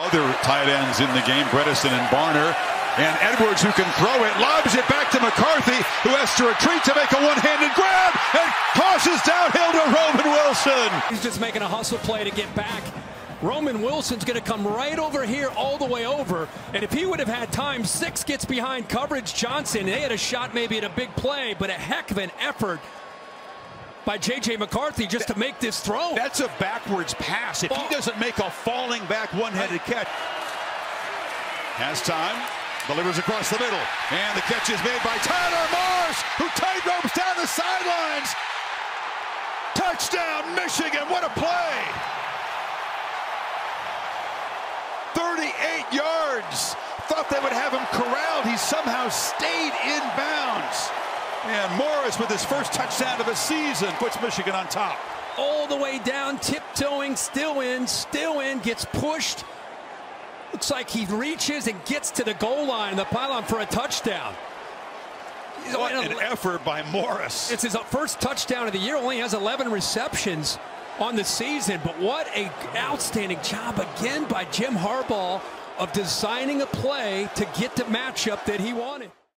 Other tight ends in the game, Bredeson and Barner. And Edwards, who can throw it, lobs it back to McCarthy, who has to retreat to make a one-handed grab and tosses downhill to Roman Wilson. He's just making a hustle play to get back. Roman Wilson's going to come right over here all the way over. And if he would have had time, six gets behind coverage Johnson. They had a shot maybe at a big play, but a heck of an effort by J.J. McCarthy just to make this throw. That's a backwards pass. If he oh. doesn't make a falling back one-headed catch. Has time. Delivers across the middle. And the catch is made by Tyler Morris, who tight ropes down the sidelines. Touchdown, Michigan. What a play. 38 yards. Thought they would have him corralled. He somehow stayed in bounds. And Morris with his first touchdown of the season puts Michigan on top. All the way down, tiptoeing, still in, still in, gets pushed. Looks like he reaches and gets to the goal line, the pylon for a touchdown. What an effort by Morris. It's his first touchdown of the year. Only has 11 receptions on the season. But what a outstanding job again by Jim Harbaugh of designing a play to get the matchup that he wanted.